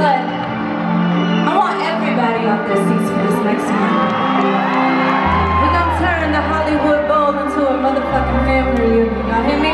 But I want everybody seats for this next one. We're gonna turn the Hollywood Bowl into a motherfucking family reunion. Y'all hear me?